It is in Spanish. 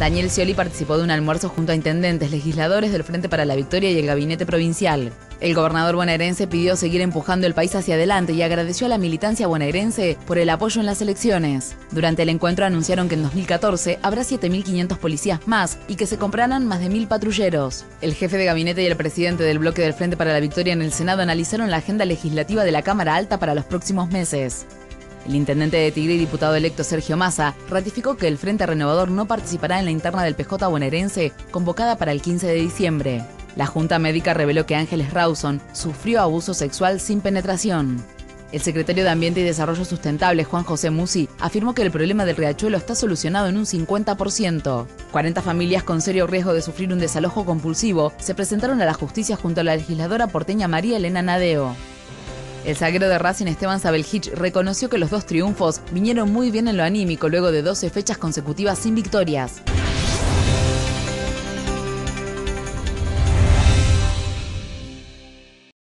Daniel Scioli participó de un almuerzo junto a intendentes, legisladores del Frente para la Victoria y el gabinete provincial. El gobernador bonaerense pidió seguir empujando el país hacia adelante y agradeció a la militancia bonaerense por el apoyo en las elecciones. Durante el encuentro anunciaron que en 2014 habrá 7.500 policías más y que se comprarán más de 1.000 patrulleros. El jefe de gabinete y el presidente del bloque del Frente para la Victoria en el Senado analizaron la agenda legislativa de la Cámara Alta para los próximos meses. El intendente de Tigre y diputado electo Sergio Massa ratificó que el Frente Renovador no participará en la interna del PJ bonaerense convocada para el 15 de diciembre. La Junta Médica reveló que Ángeles Rawson sufrió abuso sexual sin penetración. El secretario de Ambiente y Desarrollo Sustentable, Juan José Musi, afirmó que el problema del riachuelo está solucionado en un 50%. 40 familias con serio riesgo de sufrir un desalojo compulsivo se presentaron a la justicia junto a la legisladora porteña María Elena Nadeo. El zaguero de Racing Esteban Sabelhich reconoció que los dos triunfos vinieron muy bien en lo anímico luego de 12 fechas consecutivas sin victorias.